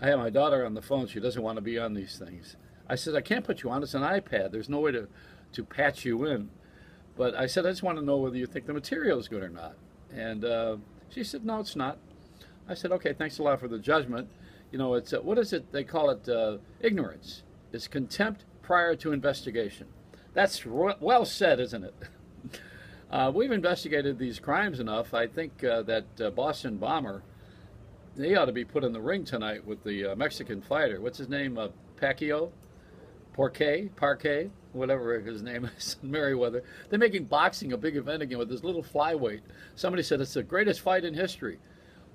I have my daughter on the phone. She doesn't want to be on these things. I said, I can't put you on. It's an iPad. There's no way to, to patch you in. But I said, I just want to know whether you think the material is good or not. And uh, she said, no, it's not. I said, okay, thanks a lot for the judgment. You know, it's, uh, what is it? They call it uh, ignorance. It's contempt prior to investigation. That's well said, isn't it? Uh, we've investigated these crimes enough. I think uh, that uh, Boston bomber, they ought to be put in the ring tonight with the uh, Mexican fighter. What's his name? Uh, Pacquiao? Porquet? Whatever his name is, Merriweather. They're making boxing a big event again with this little flyweight. Somebody said it's the greatest fight in history.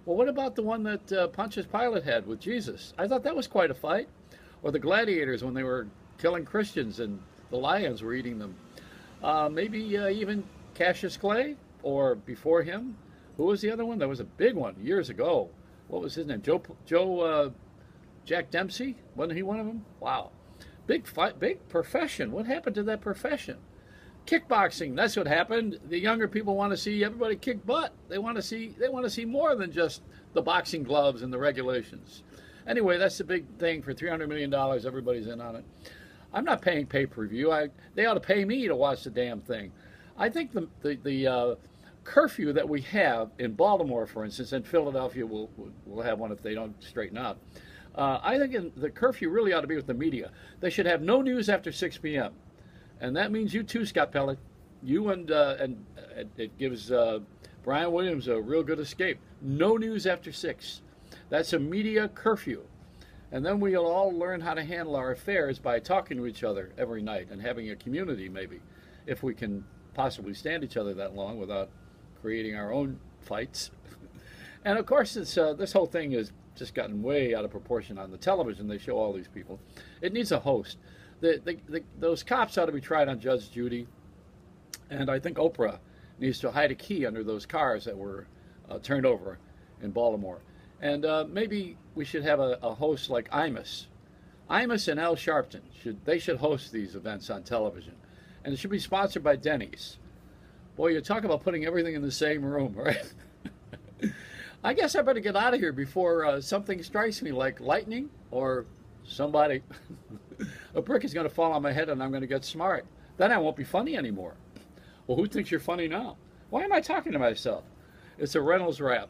Well, what about the one that uh, Pontius Pilate had with Jesus? I thought that was quite a fight. Or the gladiators when they were killing Christians and the lions were eating them. maybe even Cassius Clay, or before him, who was the other one? That was a big one years ago. What was his name? Joe Joe uh, Jack Dempsey? Wasn't he one of them? Wow, big fight, big profession. What happened to that profession? Kickboxing. That's what happened. The younger people want to see everybody kick butt. They want to see they want to see more than just the boxing gloves and the regulations. Anyway, that's the big thing for three hundred million dollars. Everybody's in on it. I'm not paying pay per view. I they ought to pay me to watch the damn thing. I think the the, the uh, curfew that we have in Baltimore, for instance, and Philadelphia will will have one if they don't straighten out. Uh, I think in, the curfew really ought to be with the media. They should have no news after 6 p.m. And that means you too, Scott Pelley. You and uh, and it gives uh, Brian Williams a real good escape. No news after six. That's a media curfew. And then we'll all learn how to handle our affairs by talking to each other every night and having a community, maybe, if we can possibly stand each other that long without creating our own fights. and of course, it's, uh, this whole thing has just gotten way out of proportion on the television. They show all these people. It needs a host. The, the, the, those cops ought to be tried on Judge Judy. And I think Oprah needs to hide a key under those cars that were uh, turned over in Baltimore. And uh, maybe we should have a, a, host like Imus. Imus and Al Sharpton should they should host these events on television and it should be sponsored by Denny's. Boy, you talk about putting everything in the same room, right? I guess I better get out of here before uh, something strikes me like lightning or somebody. a brick is going to fall on my head and I'm going to get smart. Then I won't be funny anymore. Well, who thinks you're funny now? Why am I talking to myself? It's a Reynolds wrap.